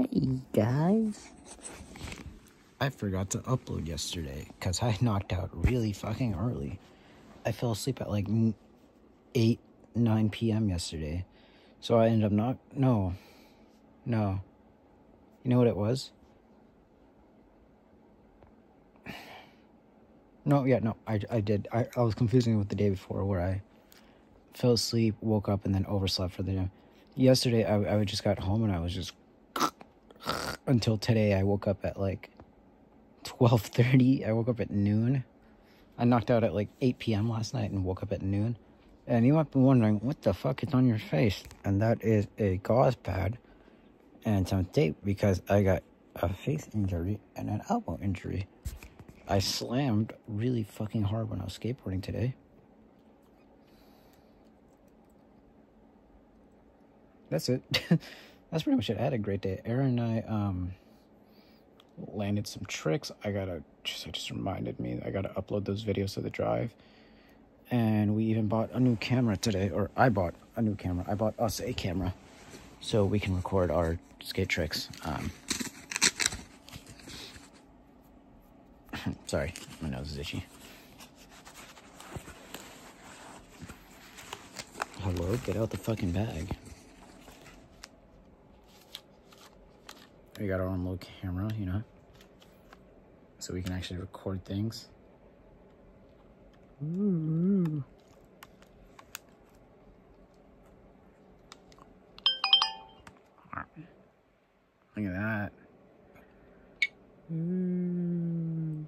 Hey guys. I forgot to upload yesterday because I knocked out really fucking early. I fell asleep at like 8, 9 p.m. yesterday. So I ended up not. No. No. You know what it was? No, yeah, no, I, I did. I, I was confusing it with the day before where I fell asleep, woke up, and then overslept for the day. Yesterday, I, I just got home and I was just until today. I woke up at like twelve thirty. I woke up at noon. I knocked out at like eight p.m. last night and woke up at noon. And you might be wondering what the fuck is on your face, and that is a gauze pad and some tape because I got a face injury and an elbow injury. I slammed really fucking hard when I was skateboarding today. That's it. That's pretty much it. I had a great day. Aaron and I um landed some tricks. I gotta just it just reminded me I gotta upload those videos to the drive. And we even bought a new camera today, or I bought a new camera. I bought us a camera so we can record our skate tricks. Um, sorry, my nose is itchy. Hello, get out the fucking bag. We got our own little camera, you know, so we can actually record things. Ooh. Look at that. Mm.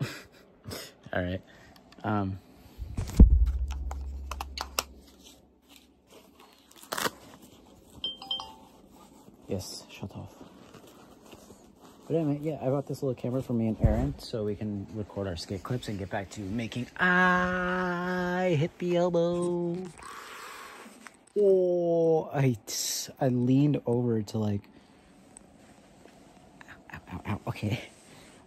All right. Um, yes, shut off. But anyway, yeah, I bought this little camera for me and Aaron so we can record our skate clips and get back to making I hit the elbow. Oh, I, I leaned over to like, ow, ow, ow, okay.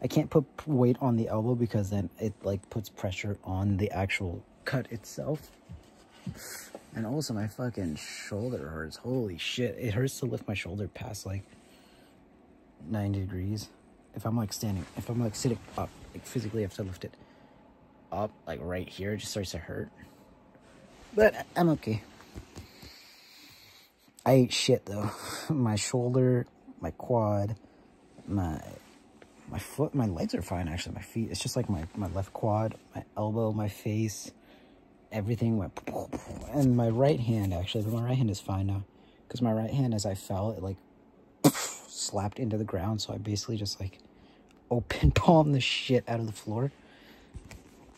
I can't put weight on the elbow because then it like puts pressure on the actual cut itself. And also my fucking shoulder hurts. Holy shit. It hurts to lift my shoulder past like 90 degrees. If I'm like standing, if I'm like sitting up, like physically I have to lift it up like right here, it just starts to hurt. But I'm okay. I ate shit though. my shoulder, my quad, my my foot, my legs are fine actually. My feet, it's just like my, my left quad, my elbow, my face, everything went. And my right hand actually, but my right hand is fine now. Because my right hand, as I fell, it like slapped into the ground. So I basically just like open palm the shit out of the floor.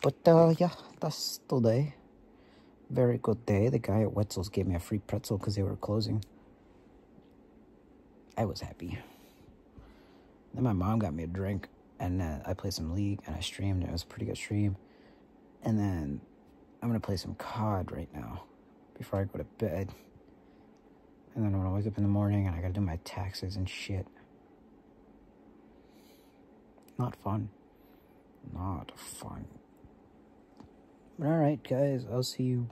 But uh, yeah, that's today. Very good day. The guy at Wetzel's gave me a free pretzel because they were closing. I was happy. Then my mom got me a drink, and uh, I played some League, and I streamed. It was a pretty good stream. And then I'm gonna play some COD right now before I go to bed. And then when I wake up in the morning and I gotta do my taxes and shit. Not fun. Not fun. But alright, guys, I'll see you